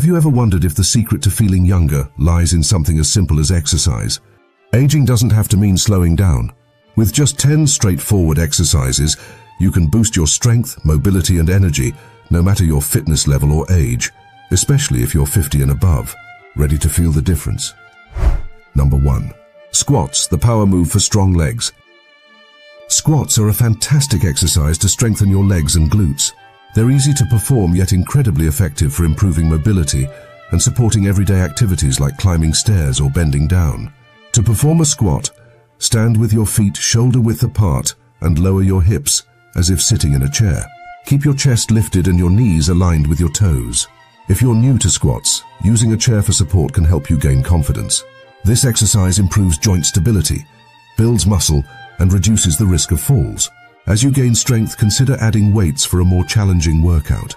Have you ever wondered if the secret to feeling younger lies in something as simple as exercise? Aging doesn't have to mean slowing down. With just 10 straightforward exercises, you can boost your strength, mobility and energy, no matter your fitness level or age, especially if you're 50 and above. Ready to feel the difference? Number 1. Squats, the power move for strong legs. Squats are a fantastic exercise to strengthen your legs and glutes. They're easy to perform yet incredibly effective for improving mobility and supporting everyday activities like climbing stairs or bending down. To perform a squat, stand with your feet shoulder width apart and lower your hips as if sitting in a chair. Keep your chest lifted and your knees aligned with your toes. If you're new to squats, using a chair for support can help you gain confidence. This exercise improves joint stability, builds muscle and reduces the risk of falls. As you gain strength, consider adding weights for a more challenging workout.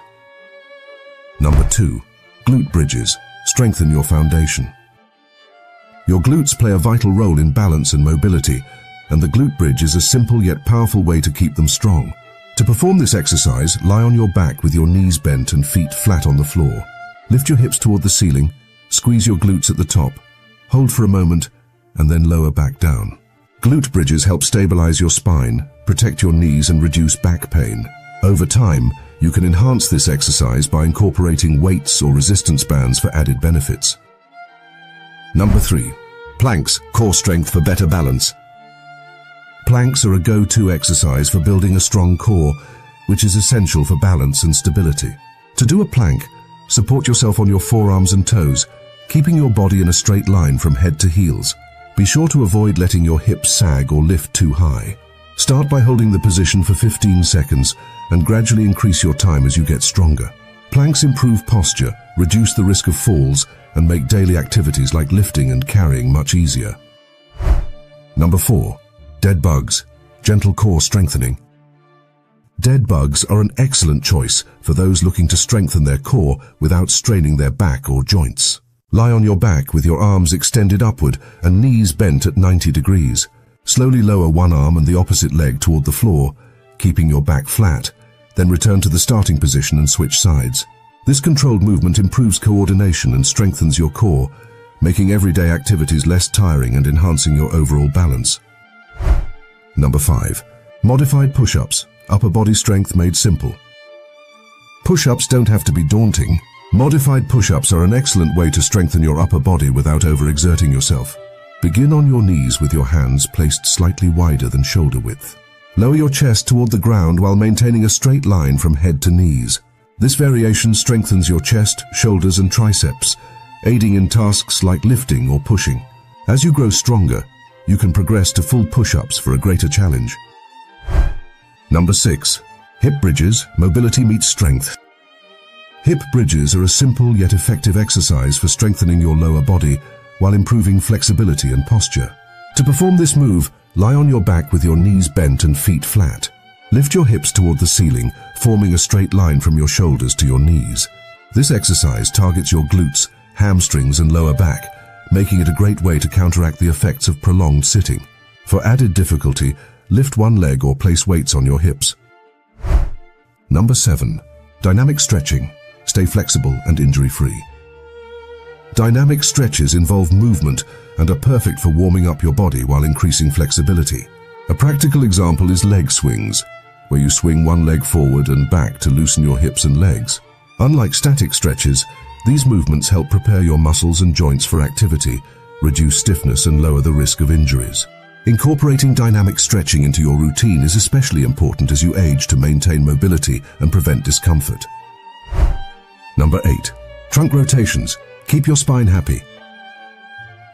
Number 2. Glute bridges. Strengthen your foundation. Your glutes play a vital role in balance and mobility, and the glute bridge is a simple yet powerful way to keep them strong. To perform this exercise, lie on your back with your knees bent and feet flat on the floor. Lift your hips toward the ceiling, squeeze your glutes at the top, hold for a moment, and then lower back down. Glute bridges help stabilize your spine, protect your knees and reduce back pain. Over time, you can enhance this exercise by incorporating weights or resistance bands for added benefits. Number 3. Planks, core strength for better balance. Planks are a go-to exercise for building a strong core, which is essential for balance and stability. To do a plank, support yourself on your forearms and toes, keeping your body in a straight line from head to heels. Be sure to avoid letting your hips sag or lift too high. Start by holding the position for 15 seconds and gradually increase your time as you get stronger. Planks improve posture, reduce the risk of falls, and make daily activities like lifting and carrying much easier. Number 4. Dead bugs, gentle core strengthening. Dead bugs are an excellent choice for those looking to strengthen their core without straining their back or joints. Lie on your back with your arms extended upward and knees bent at 90 degrees. Slowly lower one arm and the opposite leg toward the floor, keeping your back flat, then return to the starting position and switch sides. This controlled movement improves coordination and strengthens your core, making everyday activities less tiring and enhancing your overall balance. Number 5. Modified push-ups, upper body strength made simple. Push-ups don't have to be daunting, Modified push-ups are an excellent way to strengthen your upper body without overexerting yourself. Begin on your knees with your hands placed slightly wider than shoulder width. Lower your chest toward the ground while maintaining a straight line from head to knees. This variation strengthens your chest, shoulders and triceps, aiding in tasks like lifting or pushing. As you grow stronger, you can progress to full push-ups for a greater challenge. Number 6. Hip bridges, mobility meets strength. Hip bridges are a simple yet effective exercise for strengthening your lower body while improving flexibility and posture. To perform this move, lie on your back with your knees bent and feet flat. Lift your hips toward the ceiling, forming a straight line from your shoulders to your knees. This exercise targets your glutes, hamstrings and lower back, making it a great way to counteract the effects of prolonged sitting. For added difficulty, lift one leg or place weights on your hips. Number 7. Dynamic stretching. Stay flexible and injury-free. Dynamic stretches involve movement and are perfect for warming up your body while increasing flexibility. A practical example is leg swings, where you swing one leg forward and back to loosen your hips and legs. Unlike static stretches, these movements help prepare your muscles and joints for activity, reduce stiffness and lower the risk of injuries. Incorporating dynamic stretching into your routine is especially important as you age to maintain mobility and prevent discomfort. Number 8. Trunk rotations. Keep your spine happy.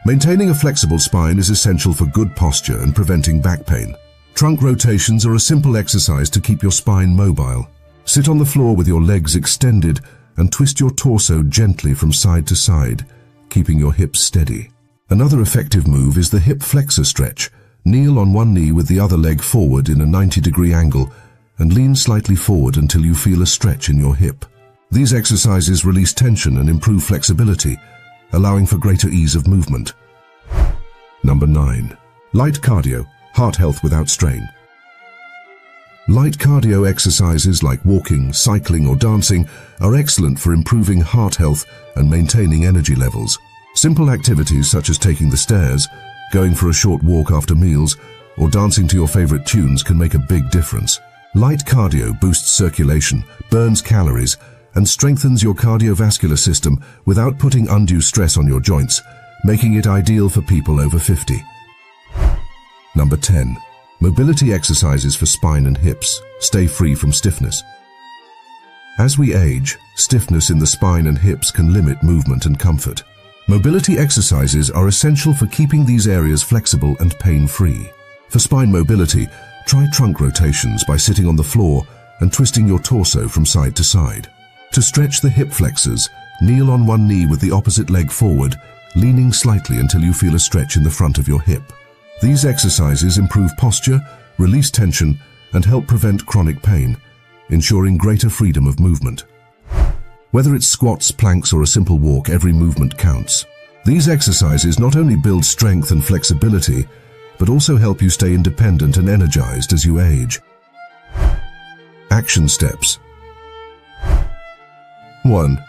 Maintaining a flexible spine is essential for good posture and preventing back pain. Trunk rotations are a simple exercise to keep your spine mobile. Sit on the floor with your legs extended and twist your torso gently from side to side, keeping your hips steady. Another effective move is the hip flexor stretch. Kneel on one knee with the other leg forward in a 90 degree angle and lean slightly forward until you feel a stretch in your hip. These exercises release tension and improve flexibility, allowing for greater ease of movement. Number 9. Light cardio, heart health without strain. Light cardio exercises like walking, cycling or dancing are excellent for improving heart health and maintaining energy levels. Simple activities such as taking the stairs, going for a short walk after meals, or dancing to your favorite tunes can make a big difference. Light cardio boosts circulation, burns calories, and strengthens your cardiovascular system without putting undue stress on your joints, making it ideal for people over 50. Number 10. Mobility exercises for spine and hips. Stay free from stiffness. As we age, stiffness in the spine and hips can limit movement and comfort. Mobility exercises are essential for keeping these areas flexible and pain-free. For spine mobility, try trunk rotations by sitting on the floor and twisting your torso from side to side. To stretch the hip flexors, kneel on one knee with the opposite leg forward, leaning slightly until you feel a stretch in the front of your hip. These exercises improve posture, release tension, and help prevent chronic pain, ensuring greater freedom of movement. Whether it's squats, planks, or a simple walk, every movement counts. These exercises not only build strength and flexibility, but also help you stay independent and energized as you age. Action steps. 1.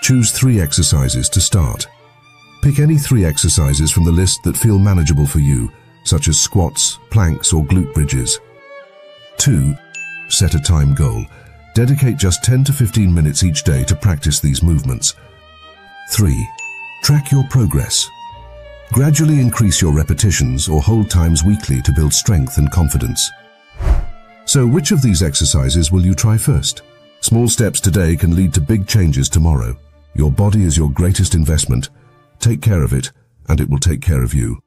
Choose three exercises to start. Pick any three exercises from the list that feel manageable for you, such as squats, planks, or glute bridges. 2. Set a time goal. Dedicate just 10 to 15 minutes each day to practice these movements. 3. Track your progress. Gradually increase your repetitions or hold times weekly to build strength and confidence. So which of these exercises will you try first? Small steps today can lead to big changes tomorrow. Your body is your greatest investment. Take care of it, and it will take care of you.